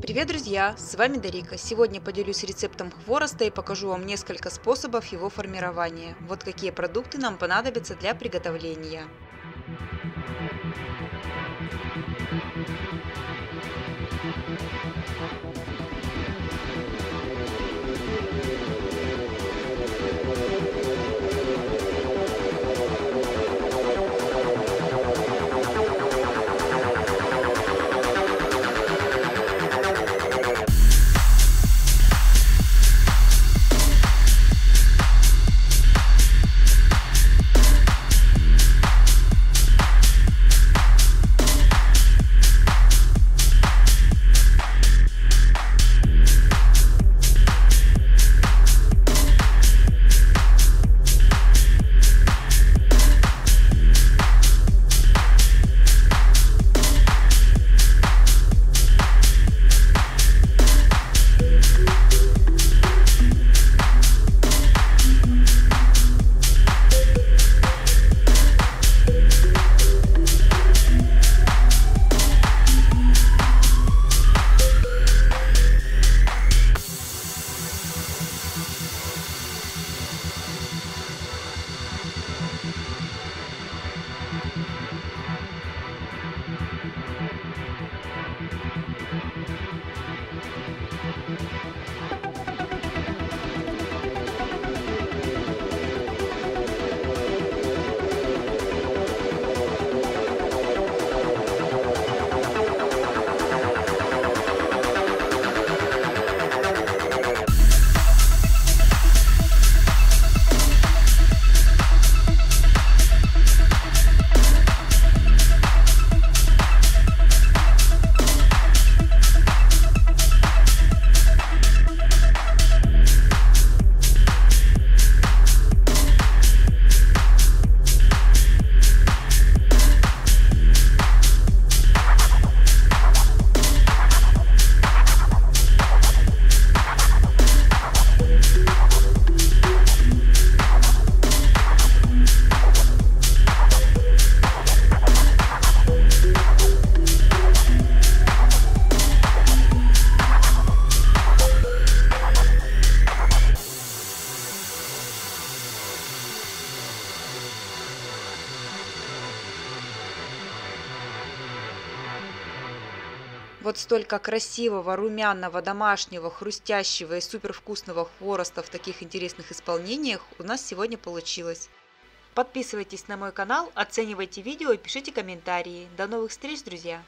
Привет, друзья! С вами Дарика. Сегодня поделюсь рецептом хвороста и покажу вам несколько способов его формирования. Вот какие продукты нам понадобятся для приготовления. Вот столько красивого, румяного, домашнего, хрустящего и супер вкусного хвороста в таких интересных исполнениях у нас сегодня получилось. Подписывайтесь на мой канал, оценивайте видео и пишите комментарии. До новых встреч, друзья!